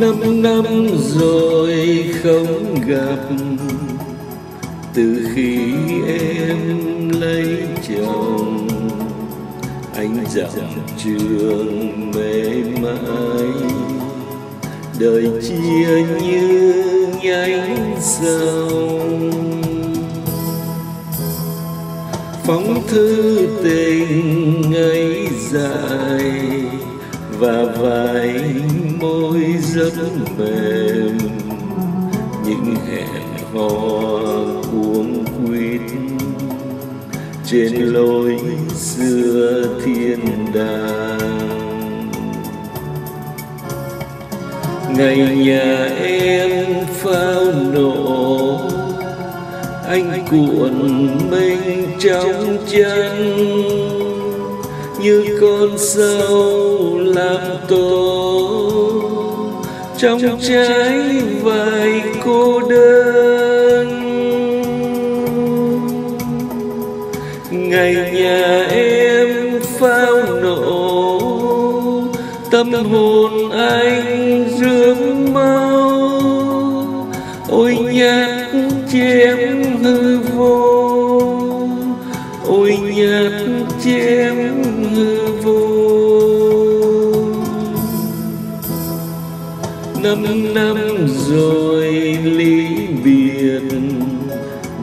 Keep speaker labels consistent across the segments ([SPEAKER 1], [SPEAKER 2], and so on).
[SPEAKER 1] năm năm rồi không gặp. Từ khi em lấy chồng, anh dặm trường mê mãi. Đời chia như nhánh sông phóng thư tình ấy dài và vài môi rất mềm. Những hẹn hò cuống quýt trên lối xưa thiên đàng. Ngày nhà em phao nổ anh cuộn mình trong chân như con sâu làm tổ. Trong trái vài cô đơn. Ngày nhà em phao nổ tâm hồn anh rướm mau. Ôi nhát chém rồi ly biệt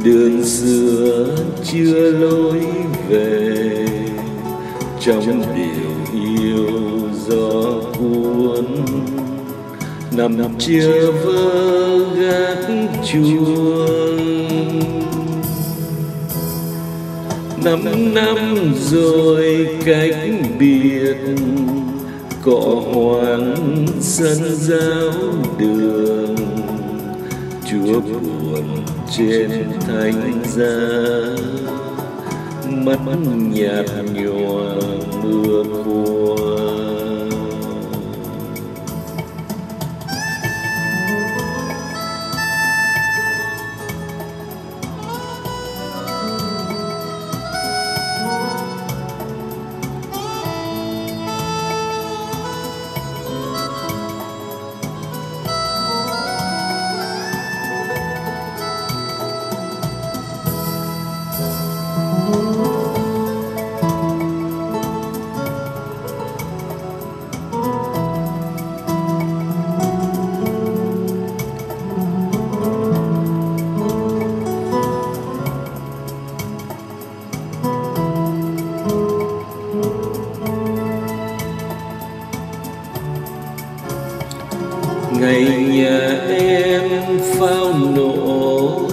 [SPEAKER 1] đường xưa chưa lối về. Trong điều yêu gió cuốn nằm chưa vơ gác chuông. Năm năm rồi cách biệt cỏ hoàng sân giáo đường. Chúa buồn trên thánh giá, mắt nhạt nhòa mưa buồn pháo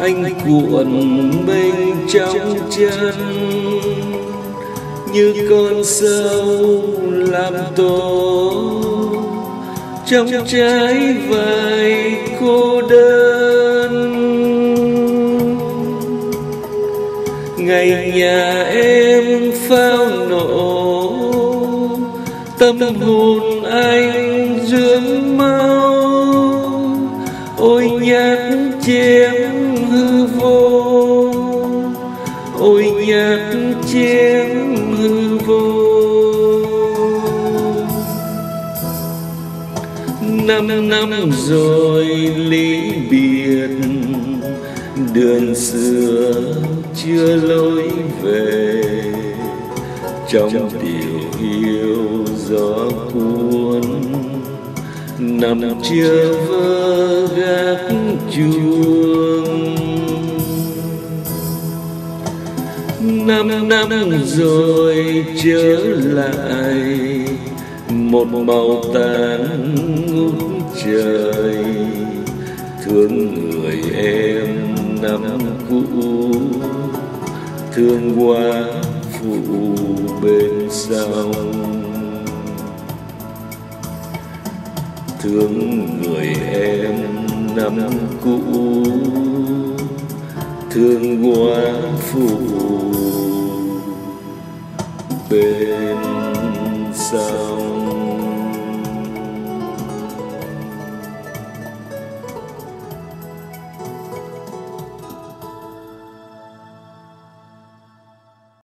[SPEAKER 1] anh cuộn mình trong chân. Như con sâu làm tổ. Trong trái vai cô đơn. Ngày nhà em phao nổ tâm hồn anh dưỡng mau nhát chém hư vô. Ôi nhát chém hư vô. Năm năm rồi ly biệt đường xưa chưa lối về. Trong điều yêu gió cuốn nằm chưa vơ gác chuông. Năm năm rồi trở lại, một màu tàn ngút trời. Thương người em năm cũ, thương qua phụ bên sau. Thương người em năm cũ. Thương quá phụ bên sau